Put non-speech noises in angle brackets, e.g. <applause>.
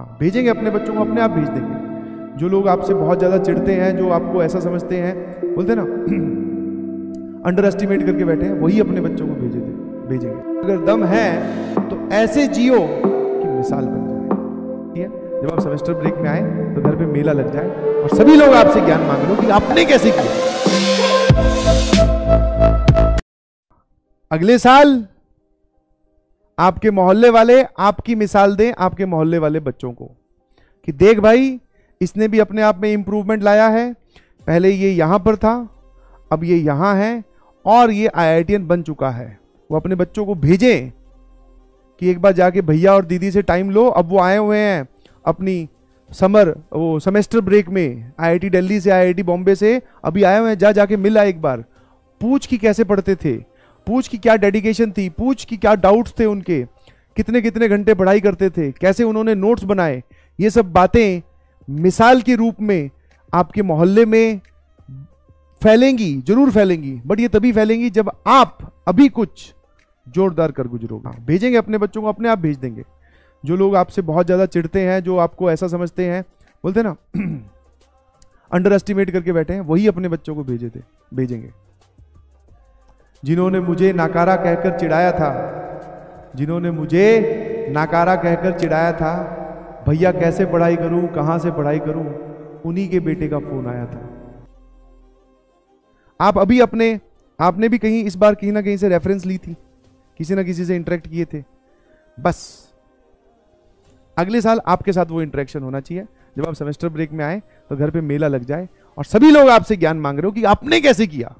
हाँ भेजेंगे अपने बच्चों को, अपने आप भेज देंगे। जो लोग आपसे बहुत ज़्यादा चिढ़ते हैं, जो आपको ऐसा समझते हैं, बोलते ना <clears throat> अंडर एस्टिमेट करके बैठे हैं, वही अपने बच्चों को भेजे थे भेजेंगे। अगर दम है तो ऐसे जियो कि मिसाल बन जाए। ठीक है? जब आप सेमेस्टर ब्रेक में आए तो घर पे मेला लग जाए, और सभी लोग आपसे ज्ञान मांग लो कि आपने कैसे किया। अगले साल आपके मोहल्ले वाले आपकी मिसाल दें आपके मोहल्ले वाले बच्चों को कि देख भाई, इसने भी अपने आप में इंप्रूवमेंट लाया है। पहले ये यहाँ पर था, अब ये यहाँ है और ये आईआईटीएन बन चुका है। वो अपने बच्चों को भेजें कि एक बार जाके भैया और दीदी से टाइम लो। अब वो आए हुए हैं अपनी समर, वो सेमेस्टर ब्रेक में आईआईटी दिल्ली से आईआईटी बॉम्बे से, अभी आए हुए हैं जा जाके मिला एक बार। पूछ की कैसे पढ़ते थे? पूछ की क्या डेडिकेशन थी, पूछ की क्या डाउट्स थे उनके, कितने कितने घंटे पढ़ाई करते थे, कैसे उन्होंने नोट्स बनाए, ये सब बातें मिसाल के रूप में आपके मोहल्ले में फैलेंगी, ज़रूर फैलेंगी बट ये तभी फैलेंगी जब आप अभी कुछ जोरदार कर गुजरोगे। भेजेंगे अपने बच्चों को, अपने आप भेज देंगे। जो लोग आपसे बहुत ज़्यादा चिढ़ते हैं, जो आपको ऐसा समझते हैं, बोलते ना <clears throat> अंडर एस्टिमेट करके बैठे हैं, वही अपने बच्चों को भेजे थे, भेजेंगे। जिन्होंने मुझे नाकारा कहकर चिढ़ाया था, जिन्होंने मुझे नाकारा कहकर चिढ़ाया था, भैया, कैसे पढ़ाई करूँ? कहाँ से पढ़ाई करूँ? उन्हीं के बेटे का फ़ोन आया था। आप अभी अपने, आपने भी कहीं इस बार कहीं ना कहीं से रेफरेंस ली थी, किसी ना किसी से इंटरेक्ट किए थे। बस। अगले साल आपके साथ वो इंटरेक्शन होना चाहिए। जब आप सेमेस्टर ब्रेक में आए तो घर पे मेला लग जाए और सभी लोग आपसे ज्ञान मांग रहे हो कि आपने कैसे किया।